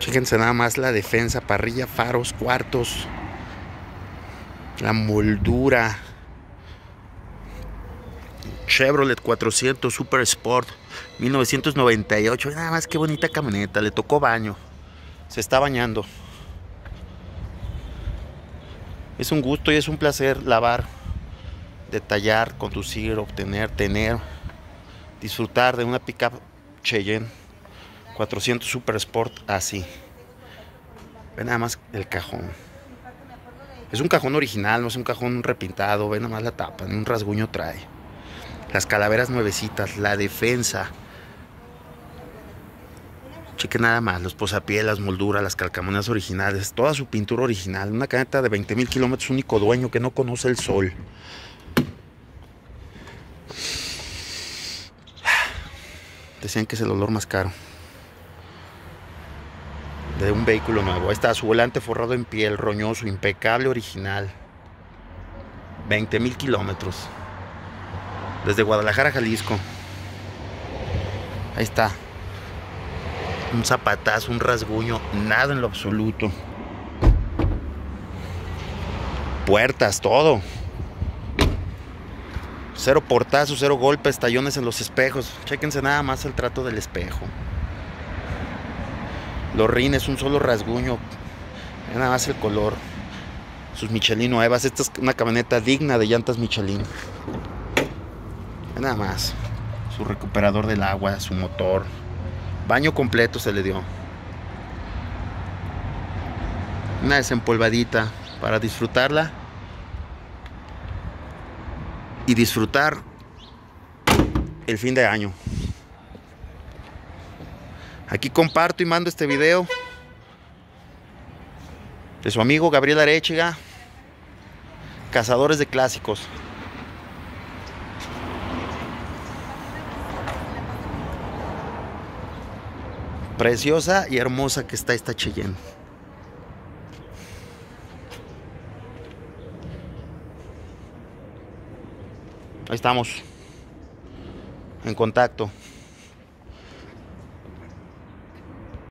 Fíjense nada más la defensa, parrilla, faros, cuartos. La moldura. Chevrolet 400 Super Sport 1998. Nada más qué bonita camioneta. Le tocó baño. Se está bañando. Es un gusto y es un placer lavar, detallar, conducir, obtener, tener, disfrutar de una pickup Cheyenne 400 Super Sport así. Ve nada más el cajón. Es un cajón original, no es un cajón repintado. Ve nada más la tapa, un rasguño trae. Las calaveras nuevecitas, la defensa. Cheque nada más, los posapiés, las molduras, las calcamonías originales, toda su pintura original. Una caneta de 20 mil kilómetros, único dueño que no conoce el sol. Decían que es el olor más caro de un vehículo nuevo. Ahí está su volante forrado en piel, roñoso, impecable, original. 20 mil kilómetros. Desde Guadalajara, Jalisco. Ahí está un zapatazo, un rasguño, nada en lo absoluto. Puertas, todo. Cero portazos, cero golpes, tallones en los espejos. Chéquense nada más el trato del espejo. Los rines, un solo rasguño. Nada más el color. Sus Michelin nuevas. Esta es una camioneta digna de llantas Michelin. Nada más. Su recuperador del agua, su motor. Baño completo se le dio. Una desempolvadita para disfrutarla. Y disfrutar el fin de año. Aquí comparto y mando este video de su amigo Gabriel Arechiga, Cazadores de Clásicos. Preciosa y hermosa que está esta Cheyenne. Ahí estamos. En contacto.